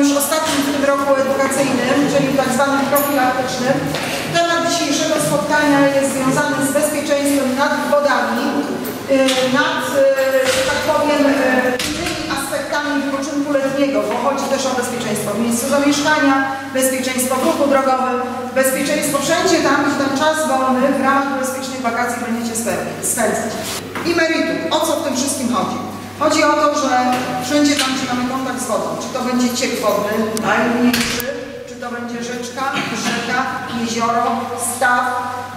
już ostatnim tym roku edukacyjnym, czyli tak zwanym profilaktycznym. Temat dzisiejszego spotkania jest związany z bezpieczeństwem nad wodami, y, nad, y, że tak powiem, y, innymi aspektami wypoczynku letniego, bo chodzi też o bezpieczeństwo w miejscu zamieszkania, bezpieczeństwo w ruchu drogowym, bezpieczeństwo wszędzie tam, gdzie ten czas wolny w ramach bezpiecznych wakacji będziecie spędzać. I meritum, o co w tym wszystkim chodzi? O to, że wszędzie tam, gdzie mamy kontakt z wodą, czy to będzie ciek wodny, najmniejszy, czy to będzie rzeczka, rzeka, jezioro, staw,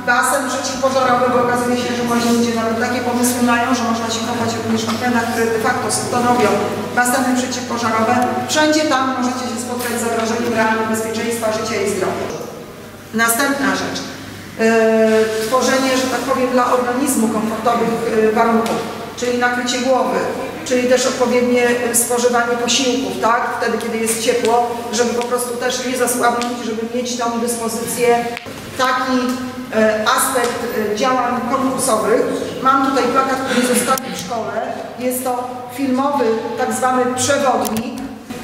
basen przeciwpożarowy, bo okazuje się, że właśnie ludzie nawet takie pomysły mają, że można się kąpać również w terenach, które de facto stanowią baseny przeciwpożarowe. Wszędzie tam możecie się spotkać z zagrożeniem realnym bezpieczeństwa, życia i zdrowia. Następna rzecz. Yy, tworzenie, że tak powiem, dla organizmu komfortowych yy, warunków, czyli nakrycie głowy, czyli też odpowiednie spożywanie posiłków, tak? Wtedy, kiedy jest ciepło, żeby po prostu też nie zasłabnąć, żeby mieć tą dyspozycję, taki yy, aspekt yy, działań konkursowych. Mam tutaj plakat, który zostawił w szkole. Jest to filmowy, tak zwany przewodnik,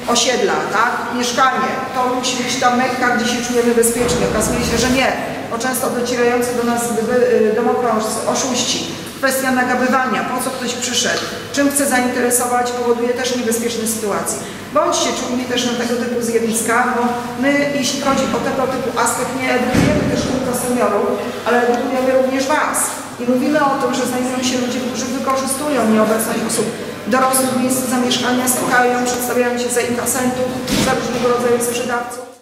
osiedla, tak? Mieszkanie, to musi być ta mekka, gdzie się czujemy bezpiecznie. Okazuje się, że nie, bo często docierający do nas y, domokrążcy, oszuści, kwestia nagabywania, po co ktoś przyszedł, czym chce zainteresować, powoduje też niebezpieczne sytuacje. Bądźcie czujni też na tego typu zjawiska, bo my, jeśli chodzi o tego typu aspekt, nie edukujemy też tylko seniorów, ale edukujemy również Was. I mówimy o tym, że znajdują się ludzie, którzy wykorzystują nieobecność osób dorosłych w miejscu zamieszkania, stukają, przedstawiają się za inkasentów, za różnego rodzaju sprzedawców.